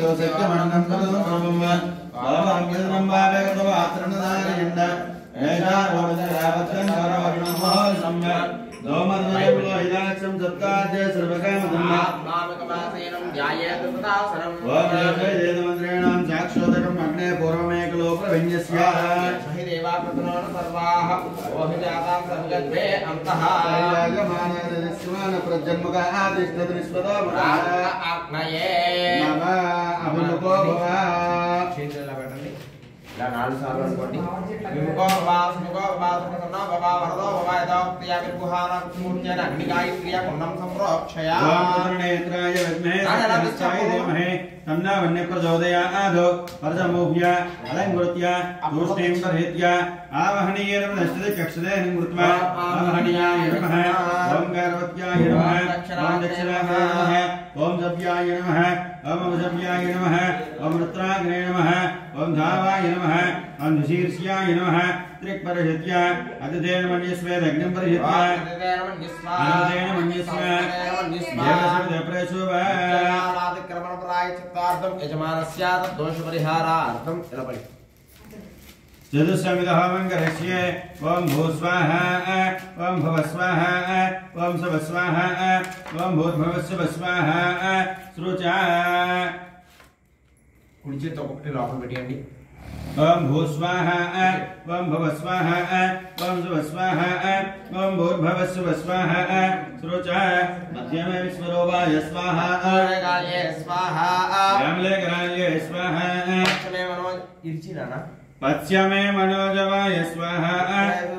तदं सर्वं बाबाङ्गिनं बाबेगतवात्रणदारयण्ड एषा रोमजरावत्रं करवर्णमो सम्यक् दोमर्नयं लोहिदाक्षं सप्ताद्य सर्वकामधम्म आत्मामिकमासेनं ध्यायेत् तदासनम् वज्रवेदेदमन्त्रेणां साक्षोदकम् अग्ने पूर्वमेकलो प्रविन्यस्य हि देवाकृतनो न सर्वाः ओहिजातां सर्गद्वे अन्तः ఆగ్నయే చేతులు పెట్టండి ఇలా నాలుగు సార్లు అనుకోండి విముఖో భవ సుముఖో భవ సుఖసన్నో భవ వరదో భవ యథోక్తియా విర్గుహాన మూర్త్యన అగ్నిగాయత్రియ కుండం సంప్రోక్షయ तन्नावन्य प्रचोदयादो वर्धमूह्य अलङ्कृत्य तूष्णीं प्रहृत्य आवहनीयेन नश्यते कक्षते हनिमृत्वा आवहनीयाय नमः ॐ गार्वत्याय नमः ॐ दक्षिणाय नमः ॐ सव्याय नमः ॐ अवसव्याय नमः ॐ रुद्राग्ने नमः ॐ धावाय नमः ॐ ऋषीर्ष्याय नमः त्रिक्परिहृत्य अतिथेन मन्यस्वेदग्निं परिहृत्य अनन्तेन मन्यस्व देवसविदप्रसुव చిత్తార్థం యజమానస్య దోషపరిహారార్థం నిలబడి चतुस्समिदहोमङ्गरस्य ॐ भूस्वाहा ॐ भवस्वाहा ॐ सवस्वाहा ॐ भूर्भवस्व स्वाहा श्रुचा కుడి చేతి ఒకటి లోపల పెట్టండి ओम भू स्वाहा ओम भव ओम सुव ओम भूर्भव सुव स्वाहा सुरुचा मध्य में विश्वरूपाय स्वाहा गाये स्वाहा। श्यामले ग्राये स्वाहा। मनोज इर्चिना ना मत्स्य में मनोजवाय स्वाहा।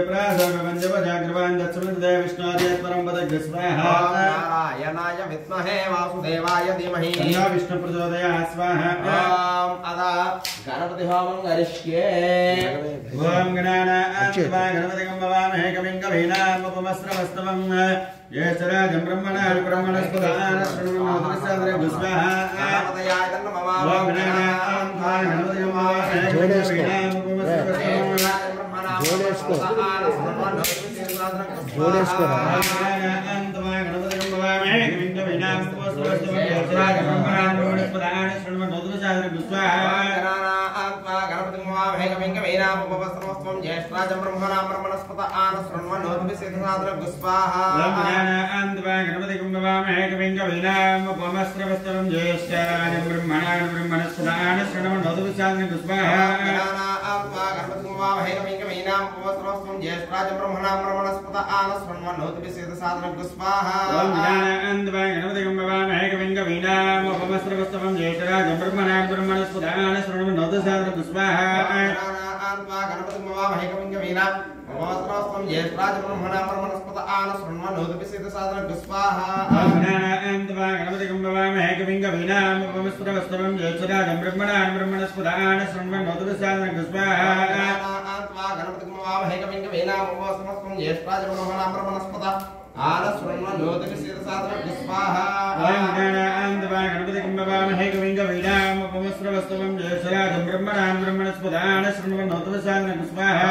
विप्राजाग्रवान् दत्समृदय विष्णुराजयत्परं वदग्रस्वाहायनाय विद्महे वासुदेवाय धीमहि तन्नो विष्णु प्रचोदयात् स्वाहा ॐ अदा गणपति होमं करिष्ये ॐ गणानात्वा गणपतिगं भवामहे कविं कवीनाम् उपमस्त्रमस्तवम् ये चराजं ब्रह्मणाः ब्रह्मणस्पदानश्रुणुमोदनस्यादरे भस्वाहा ॐ गणानात्वा गणपतिगं भवामहे कविं कवीनाम् उपमस्त्रमस्तवम् జోడేసుకో. జోడేసుకోరా? జ్యేష్ఠరాజం బ్రహ్మణా బ్రహ్మణస్పత ఆన శృణ్వన్స్వాహాస్త్రవస్త్రం జ్యేష్ఠరాజం బ్రహ్మణా బ్రహ్మణస్పత ఆన శృణ్వన్ స్వాహ भैरवीकमीनाम् उपवस्रवस्तुम् ज्येष्ठराजम् ब्रह्मणाम् ब्रह्मणस्पत आनस्वन्वन्नोतिभिस्वाहागणपतिगम्भवामहेकविङ्गवीनामुपवस्रवस्तवम् ज्येष्ठराजम् ब्रह्मणाम् ब्रह्मणस्पत आनस्वन्वन्नोतिसाद्रगुस्वाहा गणपतिगम्भवामहेकविङ्गवीनाम् भगवत्प्रास्तं ज्येष्ठाज ब्रह्मणा ब्रह्मणस्पत आन शृण्वन् होतपि सिद्धसाधन गुस्वाहा अग्नायं त्वा गणपतिकं भवामहे कविं कवीनां उपमस्तुतवस्तवं ज्येष्ठराजं ब्रह्मणान् ब्रह्मणस्पत आन शृण्वन् होतपि साधन गुस्वाहा त्वा गणपतिकं भवामहे कविं कवीनां उपमस्तुतवस्तवं ज्येष्ठाज ब्रह्मणा ब्रह्मणस्पत आन शृण्वन् होतपि सिद्धसाधन गुस्वाहा अग्नायं त्वा गणपतिकं भवामहे कविं कवीनां उपमस्तुतवस्तवं ज्येष्ठराजं ब्रह्मणान् ब्रह्मणस्पत आन शृण्वन् होतपि साधन गुस्वाहा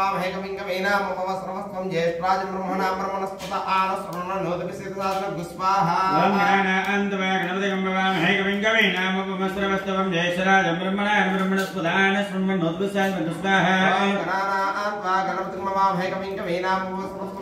మహాభేగమింక వీణాపవస్త్రమస్వం జ్యేష్ఠరాజం బ్రహ్మణాం బ్రహ్మణస్పత ఆన శృణ్వన్నోతిపి సిద్ధసాదర గుస్వాహ గణపతిగంబవామేకవింగవీనామపమస్రవస్తవం జయశరాజం బ్రహ్మణాం బ్రహ్మణస్పదాన శృణ్వన్నోతవసాన స్వాహ ఆత్మా గణపతి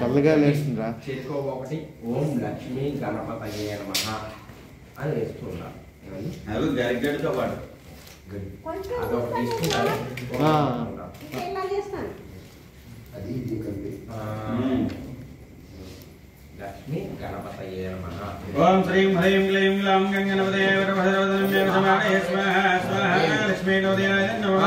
చల్లగా లేస్తుందిరా. చేతికో ఒకటి ఓం లక్ష్మీ గణపతయే నమః అని వేస్తున్నా గరిగడితో పాటు. అదొకటి. అది ఇది కలిపి లక్ష్మీ గణపతయే నమః. ఓం శ్రీం హ్రీం క్లీం గ్లాం గంగణపతే వరభద్రవదనం స్వాహ స్వాహ లక్ష్మీ నోదయాయ నమః.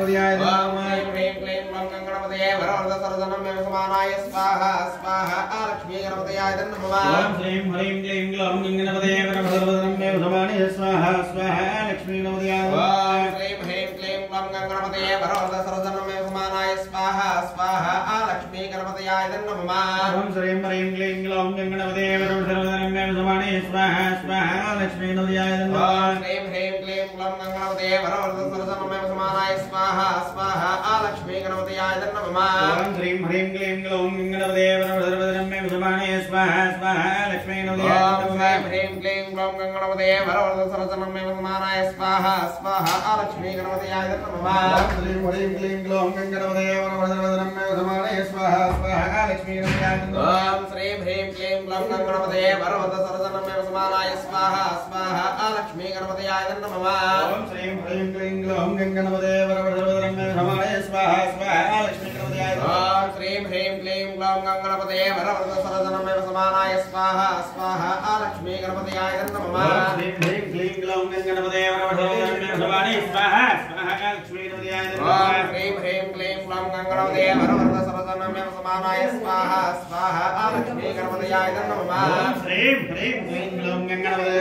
मनोद्याय नमः क्लीं क्लीं वंगं गणपतये वरवरद स्वाहा स्वाहा लक्ष्मी गणपतयाय नमः ॐ श्रीं ह्रीं क्लीं ग्लौं गणपतये वरवरदनं स्वाहा स्वाहा लक्ष्मी गणपतयाय गणपतये स्वाहा स्वाहा लक्ष्मी नमः ओम श्रीं हरिम क्लीं ग्लौं गणपतये वरवरदनं विद्वाणे स्वाहा स्वाहा लक्ष्मी नवदियाय नमः ओम ह्रीं ह्रीं क्लीं क्लं गंगावते वरवरदसरसममेव समानाय स्वाहा स्वाहा लक्ष्मी गणवतियाय नमः ओम ह्रीं ह्रीं क्लीं क्लौं गंगावते वरवरदसरसममेव समानाय स्वाहा स्वाहा लक्ष्मी नवदियाय नमः ओम ह्रीं क्लीं क्लौं गंगावते वरवरदसरसममेव समानाय स्वाहा स्वाहा लक्ष्मी गणवतियाय नमः ओम ह्रीं ह्रीं क्लीं क्लौं गंगावते वरवरदसरसममेव समानाय स्वाहा स्वाहा ॐ श्रीं ह्रीं क्लीं क्लं क्लं गणपतये भगवत सरसनमेव स्वाहा स्वाहा अलक्ष्मी गणपतयाय नमः। ॐ श्रीं ह्रीं क्लीं क्लं गं गणपतये भगवत सरसनमेव स्वाहा स्वाहा अलक्ष्मी गणपतयाय ॐ श्रीं ह्रीं क्लीं क्लं गं गणपतये भगवत स्वाहा स्वाहा अलक्ष्मी गणपतयाय नमः। ॐ श्रीं ह्रीं क्लीं क्लं गं गणपतये स्वाहा स्वाहा अलक्ष्मी गणपतयाय नमः। ॐ श्रीं ह्रीं क्लीं क्लं गं गणपतये సదనమే సమానాయ స్వాహ స్వాహ ఆలక్ష్మీ గణపతయాయ నమః శ్రీం హ్రీం హ్రీం గ్లం గంగణపతయ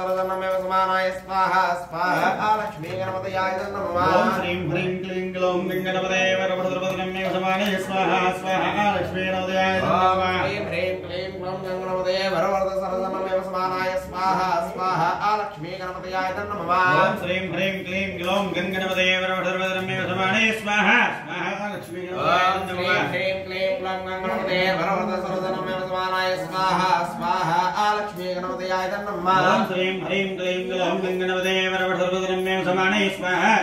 సదనమే సమానాయ స్వాహ స్వాహ ఆలక్ష్మీ గణపతయాయ నమః శ్రీం హ్రీం గ్లం గ్లం గంగణపతయ వరవద సదనమే సమానాయ స్వాహ స్వాహ ఆలక్ష్మీ గణపతయాయ నమః హ్రీం గ్లం గ్లం గంగణపతయ వరవద समानाय स्वाहा स्वाहा आलक्ष्मी गणपतयाय तन्नमः ओम श्रीं ह्रीं क्लीं ग्लौं गणगणपतये वरवधर्मे समाने स्वाहा स्वाहा लक्ष्मी गणपतये ह्रीं क्लीं स्वाहा स्वाहा श्रीं ह्रीं क्लीं ग्लौं गणगणपतये वरवध सरदनमे स्वाहा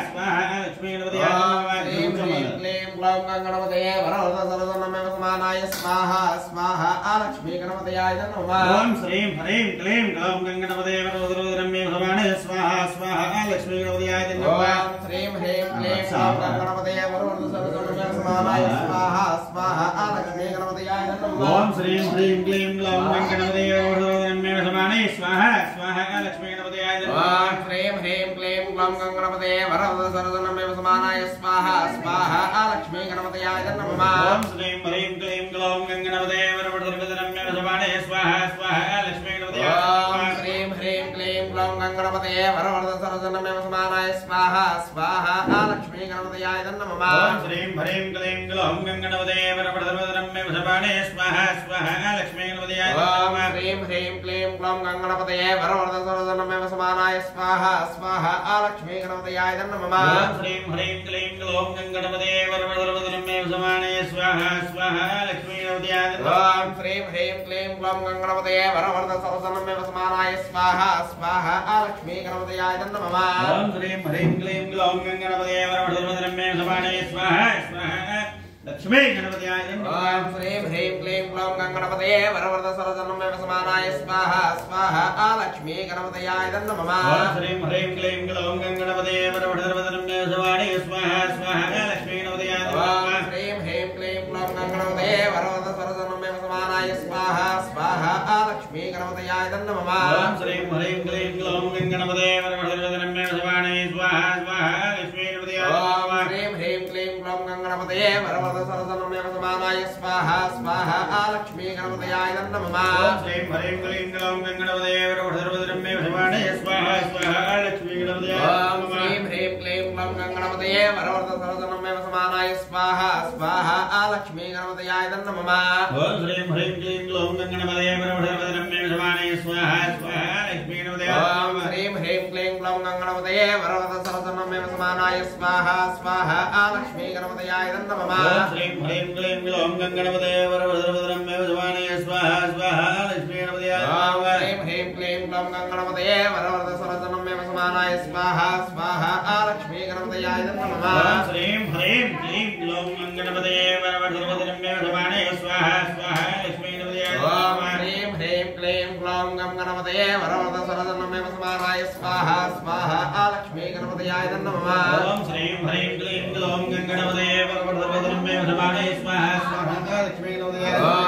गणपतयाय स्वाहा स्वाहा आलक्ष्मी गणपतयाय नमः ओम श्रीं ह्रीं क्लीं ग्लौं गणपतये वरोदरोदरम्ये भवाने स्वाहा स्वाहा आलक्ष्मी गणपतयाय नमः। ओम श्रीं ह्रीं क्लीं ग्लौं गणपतये वरोदरोदरम्ये स्वाहा स्वाहा स्वाहा आलक्ष्मी गणपतयाय नमः ओम श्रीं ह्रीं क्लीं ग्लौं गणपतये वरोदरोदरम्ये भवाने स्वाहा स्वाहा आलक्ष्मी गणपतये ह्रीं क्लीं ग्लौं गङ्गणपते वरद सरदनमेव समानाय स्वाहा स्वाहा लक्ष्मी गणपतयाय नमः। ॐ ह्रीं क्लीं ग्लौं गङ्गणपते वरवटनमेव समानाय स्वाहा स्वाहा लक्ष्मी गणपतयाय ॐ ह्रीं क्लीं ग्लौं गङ्गणपते वरवट सरदनमेव समानाय स्वाहा स्वाहा लक्ष्मी लक्ष्मी गणपतयाय नमः। ओम श्रीं ह्रीं क्लीं ग्लौं गणपतये वरप्रदरम्ये स्वाहा स्वाहा लक्ष्मी गणपतयाय ओम श्रीं ह्रीं क्लीं ग्लौं गणपतये वरवरदरम्ये वसमानाय स्वाहा स्वाहा लक्ष्मी गणपतयाय नमः। ओम श्रीं ह्रीं क्लीं ग्लौं गणपतये वरवरदरम्ये स्वाहा स्वाहा लक्ष्मी गणपतयाय ओम श्रीं ह्रीं क्लीं ग्लौं गणपतये वरवरदरम्ये वसमानाय स्वाहा स्वाहा लक्ष्मी गणपतयाय नमः। ओम श्रीं ह्रीं क्लीं ग्लौं गणपतये सर्वद्रव्ये सुपाणे स्वाहा स्वाहा। लक्ष्मी गणपत्याय ॐ श्रीं ह्रीं क्लीं क्लौं गङ्गणपतये वरवरदसरसन्नमेव समानाय स्वाहा स्वाहा। आ लक्ष्मी गणपतयाय नमः। ॐ श्रीं ह्रीं क्लीं क्लौं गङ्गणपतये वरवरदसरसन्नमेव समानाय स्वाहा स्वाहा। लक्ष्मी गणपतयाय नमः। ॐ श्रीं ह्रीं क्लीं क्लौं गङ्गणपतये वरवरदसरसन्नमेव समानाय स्वाहा स्वाहा। आ लक्ष्मी गणपतयाय नमः। नमः ओम श्रीं ह्रीं क्लीं ग्लौं गङ्गणपतये वरवरदवदनं मे सवाणि स्वाहा स्वाहा लक्ष्मी गणपतयाय ॐ नमः ह्रीं ह्रीं क्लीं ग्लौं गङ्गणपतये वरवरद सरजनं मे समानाय स्वाहा स्वाहा आलक्ष्मी गणपतयाय नमः ओम श्रीं ह्रीं क्लीं ग्लौं गङ्गणपतये वरवरदवदनं मे सवाणि स्वाहा स्वाहा लक्ष्मी गणपतयाय ॐ नमः ह्रीं ह्रीं क्लीं ग्लौं गङ्गणपतये वरवरद सरजनं मे समानाय स्वाहा स्वाहा आलक्ष्मी गणपतयाय नमः ओम श्रीं ह्रीं వరద సరదన్నమే స్మారాయ స్వాహ స్వాహ ఆ లక్ష్మీ గణపతయాయ నమః ఓం శ్రీం హ్రీం క్లీం గ్లోం గంగణపతయే వరద సరదన్నమే స్వాహ స్వాహ లక్ష్మీ గణపతయాయ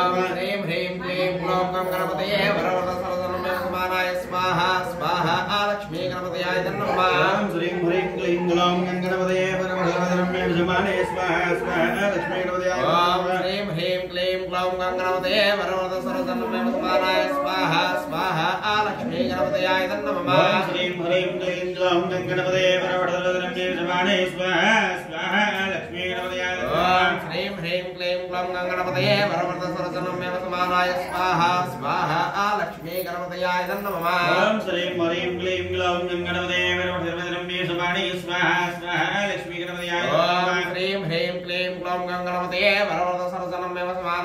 आलक्ष्मी गणपतयाय नमः ओम श्रीं ह्रीं क्लीं ग्लौं गङ्गणपतये वरवरदवदनं मे सवाणि स्वाहा स्वाहा लक्ष्मी गणपतयाय ॐ नमः श्रीं ह्रीं क्लीं ग्लौं गङ्गणपतये वरवरद सरजनं मे समानाय स्वाहा स्वाहा आलक्ष्मी गणपतयाय नमः ओम श्रीं ह्रीं क्लीं ग्लौं गङ्गणपतये वरवरदवदनं मे सवाणि स्वाहा स्वाहा लक्ष्मी गणपतयाय ॐ नमः श्रीं ह्रीं क्लीं ग्लौं गङ्गणपतये वरवरद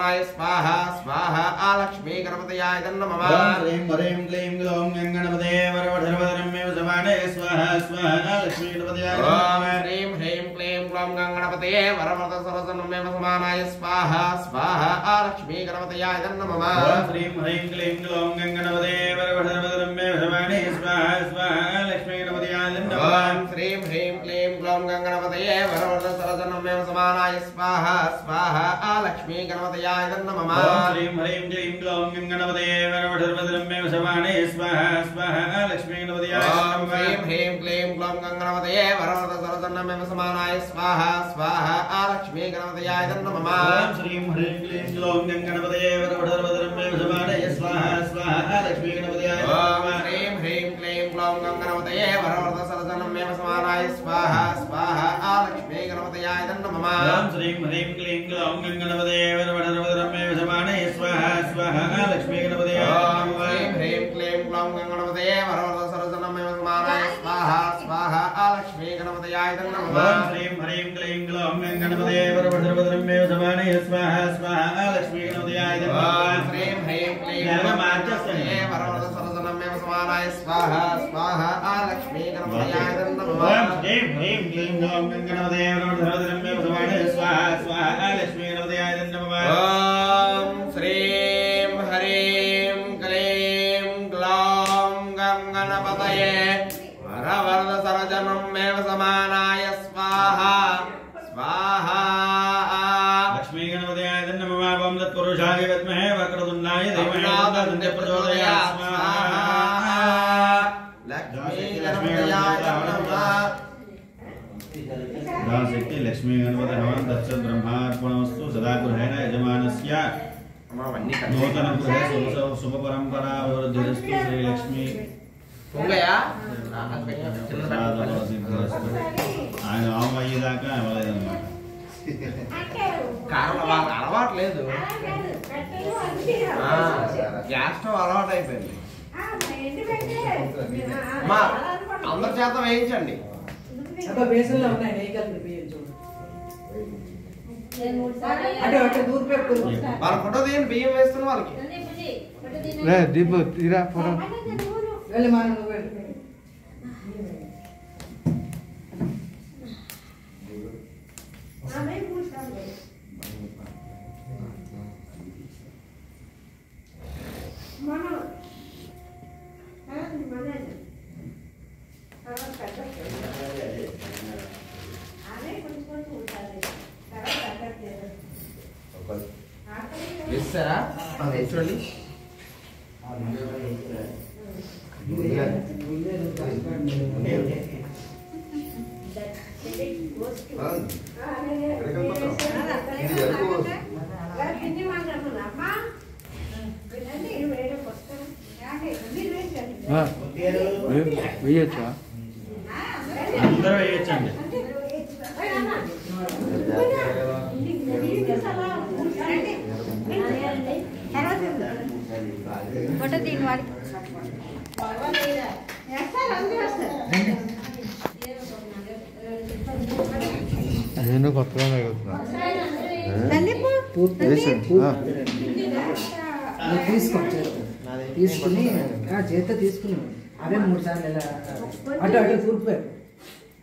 सरजनं मे समानाय स्वाहा स्वाहा आलक्ष्मी गणपतयाय नमः ओम श्रीं ह्रीं क्लीं ग्लौं गङ्गणपतये वरवरदवदनं मे सवाणि स्वाहा स्वाहा लक्ष्मी गणपतयाय ॐ नमः श्रीं ह्रीं क्लीं ग्लौं गङ्गणपतये वरवरद सरजनं मे समानाय स्वाहा स्वाहा आलक्ष्मी गणपतयाय नमः ओम श्रीं ह्रीं क्लीं ग्लौं गङ्गणपतये वरवरदवदनं मे सवाणि स्वाहा स्वाहा लक्ष्मी गणपतयाय नमः ॐ श्रीं ह्रीं क्लीं ग्लौं गङ्गणपतये वरवरद समानाय स्वाहा स्वाहा आलक्ष्मी गणपतयाय नमः। श्रीं ह्रीं क्लीं ग्लौं गङ्गणपतये वरवरदवदनं मे स्वाहा स्वाहा लक्ष्मी गणपतयाय ॐ नमः। श्रीं ह्रीं क्लीं ग्लौं गङ्गणपतये वरवरद समानाय स्वाहा स्वाहा आलक्ष्मी गणपतयाय नमः। श्रीं ह्रीं क्लीं ग्लौं गङ्गणपतये वरवरदवदनं समानाय स्वाहा स्वाहा आलक्ष्मी गणपतयाय नमः ओम श्रीं ह्रीं क्लीं ग्लौं गङ्गणपतये वरवरदवदनं मे सवाणि स्वाहा स्वाहा लक्ष्मी गणपतयाय नमः ॐ श्रीं ह्रीं क्लीं ग्लौं गङ्गणपतये वरवरद सरजनं मे समानाय स्वाहा स्वाहा लक्ष्मी गणपतयाय नमः ओम तत्पुरुषाय विद्महे वक्रतुण्डाय धीमहि तन्नो प्रचोदयात् दासक्ति लक्ष्मी गणपति हवन दक्ष ब्रह्मार्पणमस्तु सदा गृहेण यजमानस्य అవన్నీ नूतन गृहे शुभ शुभ परंपरा अभिवृद्धिरस्तु श्री लक्ष्मी పొంగయా ఆయన ఆమె అయ్యేదాకా అవ్వలేదన్నమాట కారణం వాళ్ళకి అలవాటు లేదు ఆ, గ్యాస్ స్టవ్ అలవాటు అయిపోయింది అమ్మా అందరి చేత వేయించండి అబ్బా బేసన్లో ఉన్నాయి నెయ్యి కలిపి బియ్యం చూడు అటు అటు దూరం పెట్టు వాళ్ళ ఫోటో తీయండి బియ్యం వేస్తున్న వాళ్ళకి రే దీపు తీరా ఫోటో వెళ్ళి మనం చూడండి వేయచ్చా అందరూ వేయచ్చండి ఒకటే దీని వారికి నేను కొత్తగా తీసుకో తీసుకుని చేత తీసుకున్నాను అదే మూడు సార్లు ఇలా అటు అటు తూర్పు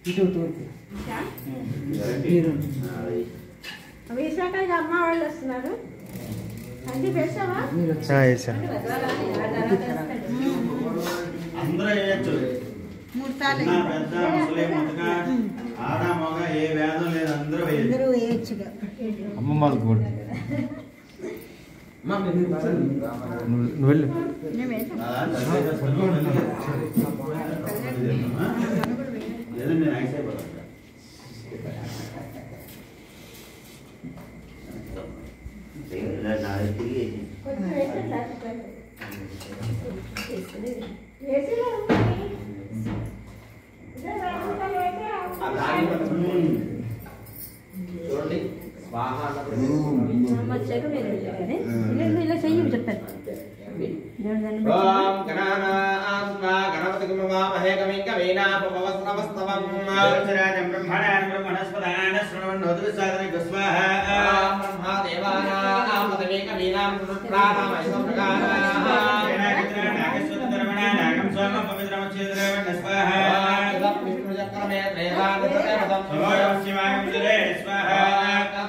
ఇటు తూర్పు. అమ్మ వాళ్ళు వస్తున్నారు. వేసాను అమ్మ వాళ్ళకి కూడా నువ్వు వెళ్ళు ఏదండి చూడండి. స్వాహ ఇలా చెయ్యి చెప్పారు ఓం గణానాస్నా గణపతికి మమామహే కవిం కవీనాపవస్నవస్తవం రాజం బ్రహ్మణాన్ బ్రహ్మణస్పదాన శృణవన్నోదు సాధన స్వాహ బ్రహ్మా దేవానాం పదవే కవీనాం ప్రాణామయ స్వాహ.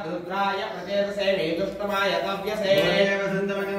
రుద్రాయ ప్రదేశే వేదుష్టమాయ కవ్యసే సంతమను